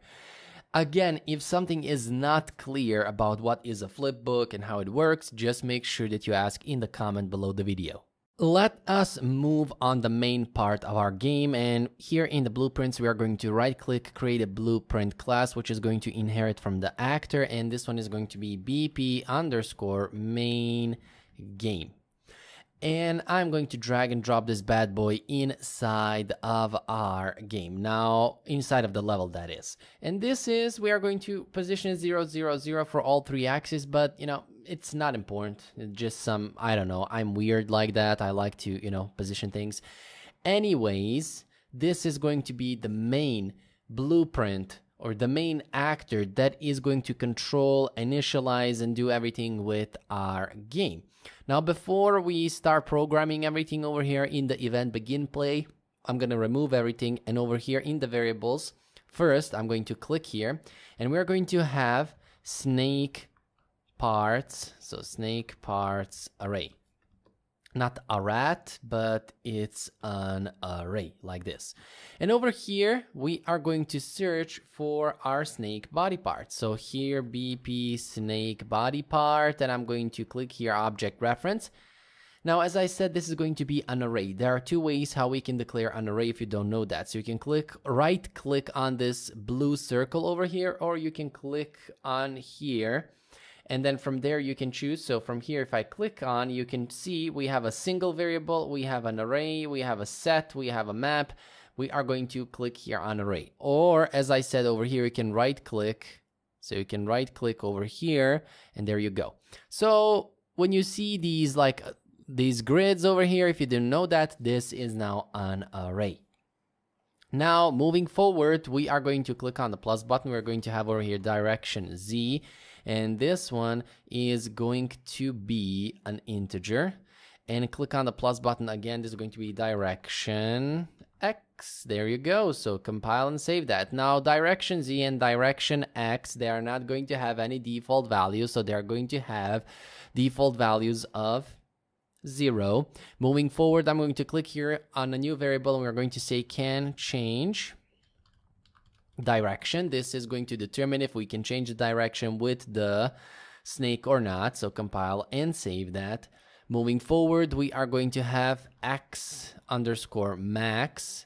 Again, if something is not clear about what is a flipbook and how it works, just make sure that you ask in the comment below the video. Let us move on the main part of our game and here in the blueprints we are going to right click create a blueprint class which is going to inherit from the actor and this one is going to be bp underscore main game and I'm going to drag and drop this bad boy inside of our game. Now, inside of the level that is. And this is, we are going to position 0, 0, 0 for all three axes, but you know, it's not important. It's just some, I don't know, I'm weird like that. I like to, you know, position things. Anyways, this is going to be the main blueprint or the main actor that is going to control, initialize, and do everything with our game. Now, before we start programming everything over here in the event begin play, I'm going to remove everything. And over here in the variables, first, I'm going to click here and we're going to have snake parts. So snake parts array not a rat, but it's an array like this. And over here, we are going to search for our snake body part. So here, BP snake body part, and I'm going to click here, object reference. Now, as I said, this is going to be an array. There are two ways how we can declare an array if you don't know that. So you can click, right click on this blue circle over here, or you can click on here and then from there you can choose. So from here, if I click on, you can see we have a single variable, we have an array, we have a set, we have a map. We are going to click here on array. Or as I said over here, you can right click. So you can right click over here and there you go. So when you see these like uh, these grids over here, if you didn't know that, this is now an array. Now, moving forward, we are going to click on the plus button. We're going to have over here direction Z and this one is going to be an integer. And click on the plus button again. This is going to be direction x. There you go. So compile and save that. Now direction z and direction x they are not going to have any default values. So they are going to have default values of zero. Moving forward i'm going to click here on a new variable and we're going to say can change direction. This is going to determine if we can change the direction with the snake or not. So compile and save that. Moving forward, we are going to have x underscore max.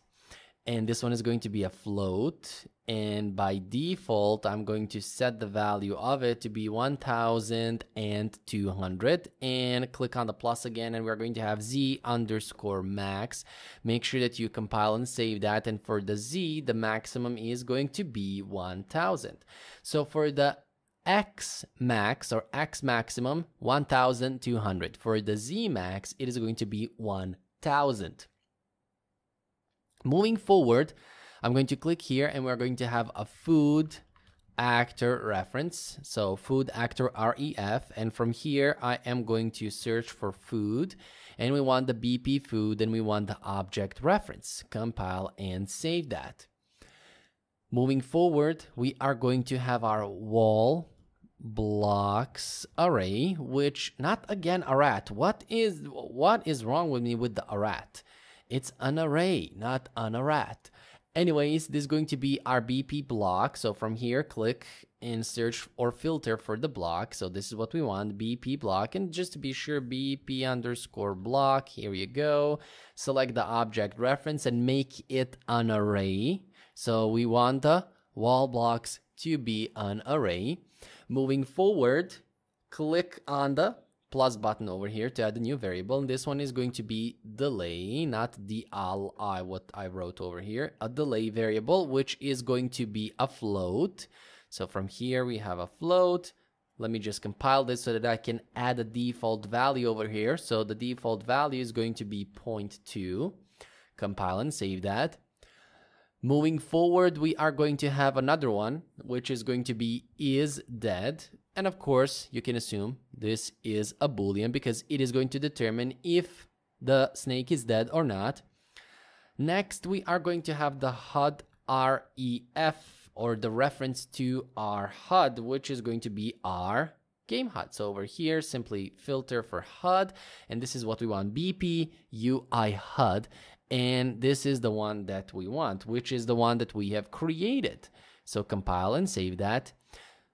And this one is going to be a float and by default I'm going to set the value of it to be 1200 and click on the plus again and we're going to have z underscore max. Make sure that you compile and save that and for the z the maximum is going to be 1000 so for the x max or x maximum 1200 for the z max it is going to be 1000 moving forward I'm going to click here and we're going to have a food actor reference. So food actor ref. And from here, I am going to search for food and we want the BP food and we want the object reference. Compile and save that. Moving forward, we are going to have our wall blocks array, which not again a rat. What is what is wrong with me with the array? It's an array, not an array. Anyways, this is going to be our BP block. So from here, click and search or filter for the block. So this is what we want, BP block. And just to be sure, BP underscore block, here you go. Select the object reference and make it an array. So we want the wall blocks to be an array. Moving forward, click on the plus button over here to add a new variable. And this one is going to be delay, not the al I what I wrote over here, a delay variable, which is going to be a float. So from here we have a float. Let me just compile this so that I can add a default value over here. So the default value is going to be 0.2. Compile and save that. Moving forward, we are going to have another one, which is going to be is dead. And of course, you can assume this is a boolean because it is going to determine if the snake is dead or not. Next, we are going to have the HUD REF or the reference to our HUD, which is going to be our game HUD. So over here, simply filter for HUD, and this is what we want, BP UI HUD. And this is the one that we want, which is the one that we have created. So compile and save that.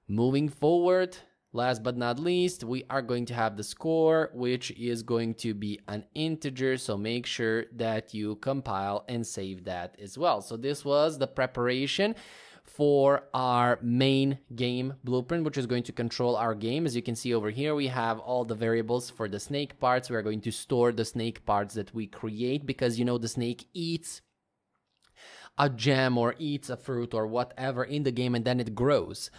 Moving forward, Last but not least, we are going to have the score, which is going to be an integer. So make sure that you compile and save that as well. So this was the preparation for our main game blueprint, which is going to control our game. As you can see over here, we have all the variables for the snake parts. We are going to store the snake parts that we create because, you know, the snake eats a gem or eats a fruit or whatever in the game and then it grows.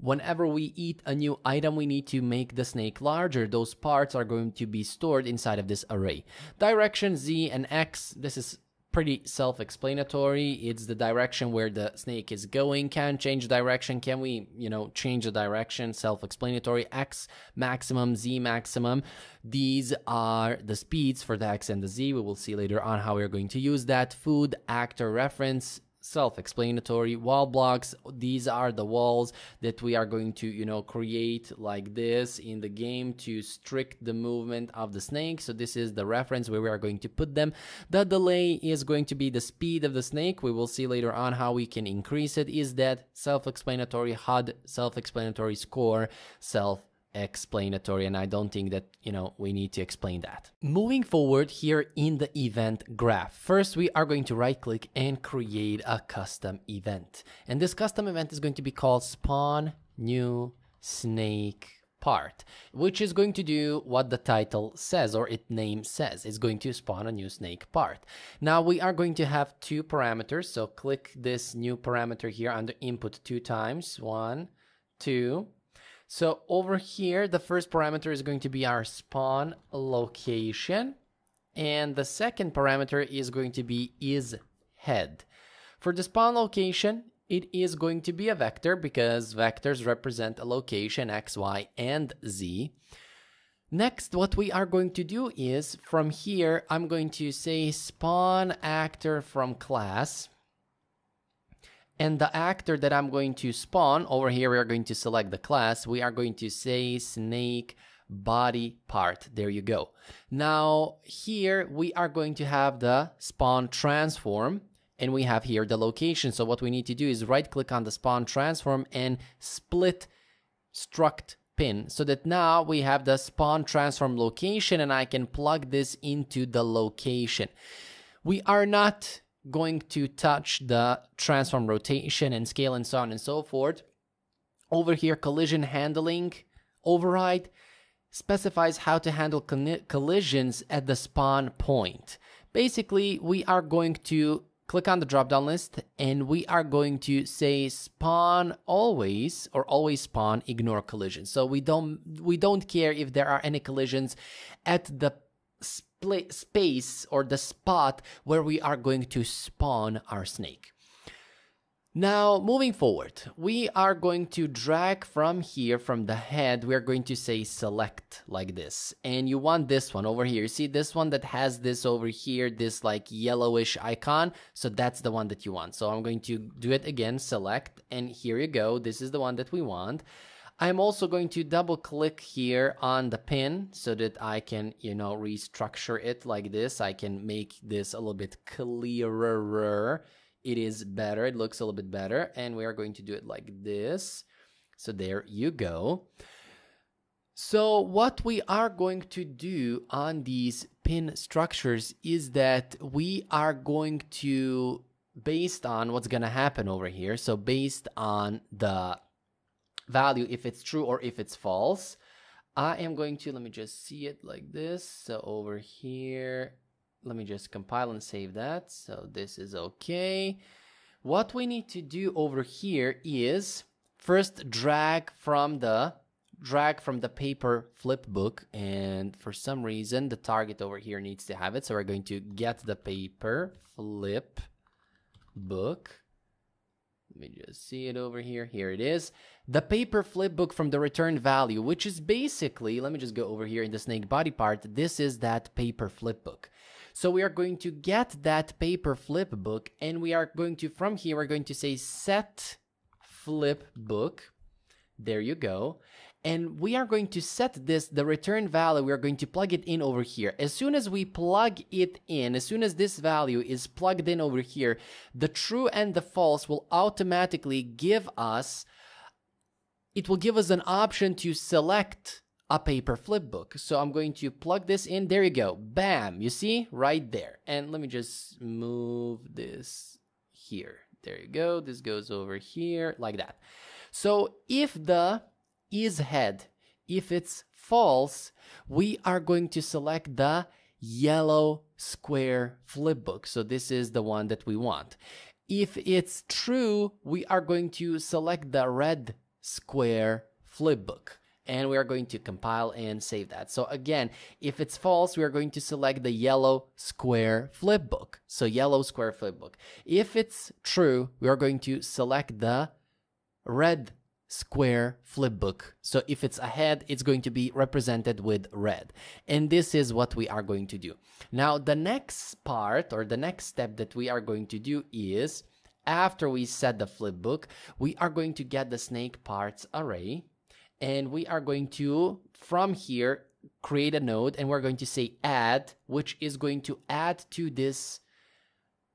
Whenever we eat a new item, we need to make the snake larger. Those parts are going to be stored inside of this array. Direction Z and X, this is pretty self-explanatory. It's the direction where the snake is going. Can change direction. Can we, you know, change the direction? Self-explanatory. X maximum, Z maximum. These are the speeds for the X and the Z. We will see later on how we're going to use that. Food, actor reference, self-explanatory wall blocks. These are the walls that we are going to you know create like this in the game to strict the movement of the snake. So this is the reference where we are going to put them. The delay is going to be the speed of the snake. We will see later on how we can increase it. Is that self-explanatory? Hud self-explanatory score self explanatory and I don't think that, you know, we need to explain that. Moving forward here in the event graph. First, we are going to right click and create a custom event. And this custom event is going to be called spawn new snake part, which is going to do what the title says or its name says. It's going to spawn a new snake part. Now we are going to have two parameters. So click this new parameter here under input two times, one, two, so over here, the first parameter is going to be our spawn location. And the second parameter is going to be is head. For the spawn location, it is going to be a vector because vectors represent a location x, y, and z. Next, what we are going to do is from here, I'm going to say spawn actor from class. And the actor that I'm going to spawn, over here we are going to select the class, we are going to say snake body part. There you go. Now here we are going to have the spawn transform and we have here the location. So what we need to do is right click on the spawn transform and split struct pin so that now we have the spawn transform location and I can plug this into the location. We are not going to touch the transform rotation and scale and so on and so forth. Over here, collision handling override specifies how to handle collisions at the spawn point. Basically, we are going to click on the drop down list and we are going to say spawn always or always spawn ignore collisions. So we don't we don't care if there are any collisions at the space or the spot where we are going to spawn our snake. Now, moving forward, we are going to drag from here, from the head, we are going to say select like this. And you want this one over here. You see this one that has this over here, this like yellowish icon. So that's the one that you want. So I'm going to do it again, select, and here you go. This is the one that we want. I'm also going to double click here on the pin so that I can, you know, restructure it like this. I can make this a little bit clearer. It is better. It looks a little bit better. And we are going to do it like this. So there you go. So what we are going to do on these pin structures is that we are going to, based on what's going to happen over here, so based on the value if it's true or if it's false. I am going to, let me just see it like this. So over here, let me just compile and save that. So this is okay. What we need to do over here is first drag from the drag from the paper flip book and for some reason the target over here needs to have it so we're going to get the paper flip book Let me just see it over here. Here it is. The paper flip book from the return value, which is basically, let me just go over here in the snake body part. This is that paper flip book. So we are going to get that paper flip book and we are going to, from here, we're going to say set flip book. There you go. And we are going to set this, the return value, we are going to plug it in over here. As soon as we plug it in, as soon as this value is plugged in over here, the true and the false will automatically give us, it will give us an option to select a paper flip book. So I'm going to plug this in. There you go. Bam. You see right there. And let me just move this here. There you go. This goes over here like that. So if the is head. If it's false, we are going to select the yellow square flipbook. So this is the one that we want. If it's true, we are going to select the red square flipbook and we are going to compile and save that. So again, if it's false, we are going to select the yellow square flipbook. So yellow square flipbook. If it's true, we are going to select the red square flipbook. So if it's ahead, it's going to be represented with red. And this is what we are going to do. Now, the next part or the next step that we are going to do is after we set the flipbook, we are going to get the snake parts array and we are going to, from here, create a node and we're going to say add, which is going to add to this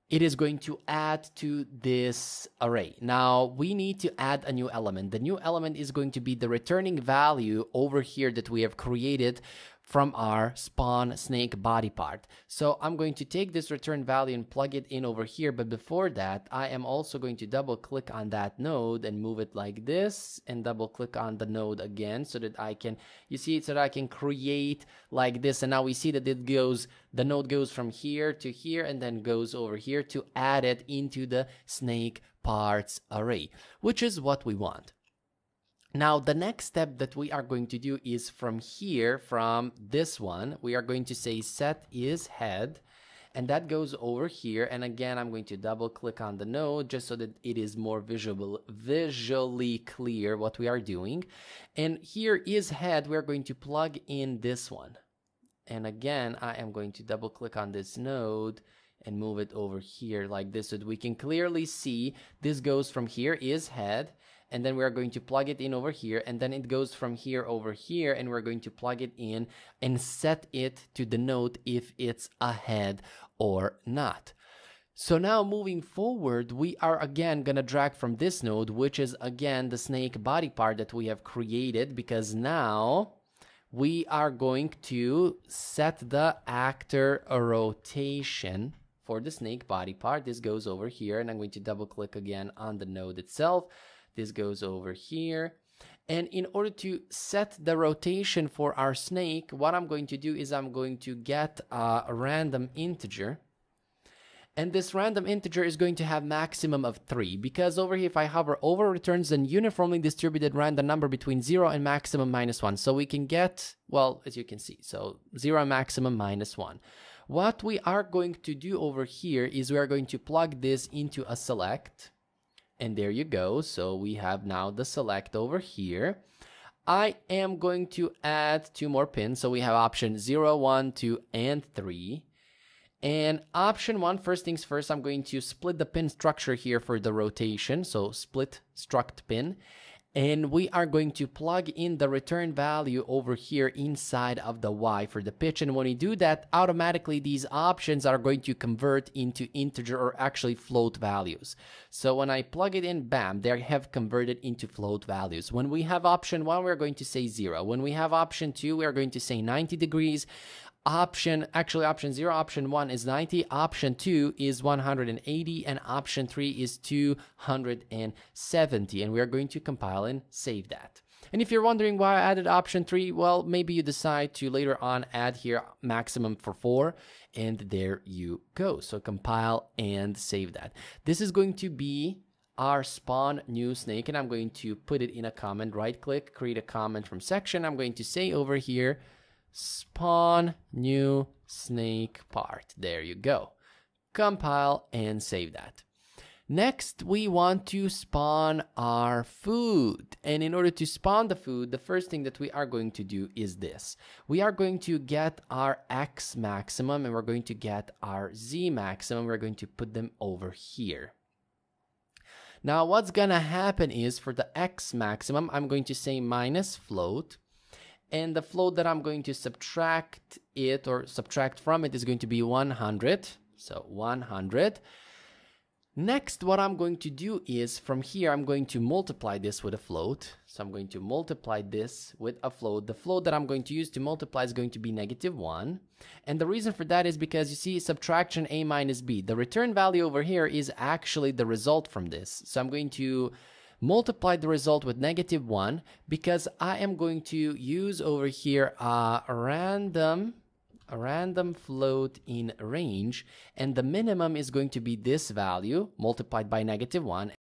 it is going to add to this array. Now we need to add a new element. The new element is going to be the returning value over here that we have created from our spawn snake body part. So I'm going to take this return value and plug it in over here. But before that, I am also going to double click on that node and move it like this and double click on the node again so that I can, you see, so that I can create like this. And now we see that it goes, the node goes from here to here and then goes over here to add it into the snake parts array, which is what we want. Now, the next step that we are going to do is from here, from this one, we are going to say set is head, and that goes over here. And again, I'm going to double click on the node just so that it is more visual, visually clear what we are doing. And here is head, we're going to plug in this one. And again, I am going to double click on this node and move it over here like this so that we can clearly see this goes from here is head and then we're going to plug it in over here and then it goes from here over here and we're going to plug it in and set it to the node if it's ahead or not. So now moving forward, we are again gonna drag from this node, which is again the snake body part that we have created because now we are going to set the actor rotation for the snake body part. This goes over here and I'm going to double click again on the node itself. This goes over here. And in order to set the rotation for our snake, what I'm going to do is I'm going to get a random integer. And this random integer is going to have maximum of 3 because over here if I hover over returns an uniformly distributed random number between 0 and maximum minus 1. So we can get, well, as you can see, so 0 maximum minus 1. What we are going to do over here is we are going to plug this into a select and there you go. So we have now the select over here. I am going to add two more pins. So we have option 0, 1, 2, and 3. And option one, first things first, I'm going to split the pin structure here for the rotation. So split struct pin and we are going to plug in the return value over here inside of the Y for the pitch. And when we do that, automatically these options are going to convert into integer or actually float values. So when I plug it in, bam, they have converted into float values. When we have option one, we're going to say zero. When we have option two, we're going to say 90 degrees option actually option 0 option 1 is 90 option 2 is 180 and option 3 is 270 and we are going to compile and save that. And if you're wondering why I added option 3 well maybe you decide to later on add here maximum for 4 and there you go. So compile and save that. This is going to be our spawn new snake and I'm going to put it in a comment. Right click create a comment from section. I'm going to say over here spawn new snake part. There you go. Compile and save that. Next, we want to spawn our food. And in order to spawn the food, the first thing that we are going to do is this. We are going to get our X maximum and we're going to get our Z maximum. We're going to put them over here. Now, what's gonna happen is for the X maximum, I'm going to say minus float. And the float that I'm going to subtract it or subtract from it is going to be 100. So 100. Next, what I'm going to do is from here, I'm going to multiply this with a float. So I'm going to multiply this with a float. The float that I'm going to use to multiply is going to be negative 1. And the reason for that is because you see subtraction a minus b. The return value over here is actually the result from this. So I'm going to multiply the result with negative 1 because I am going to use over here a random a random float in range and the minimum is going to be this value multiplied by negative 1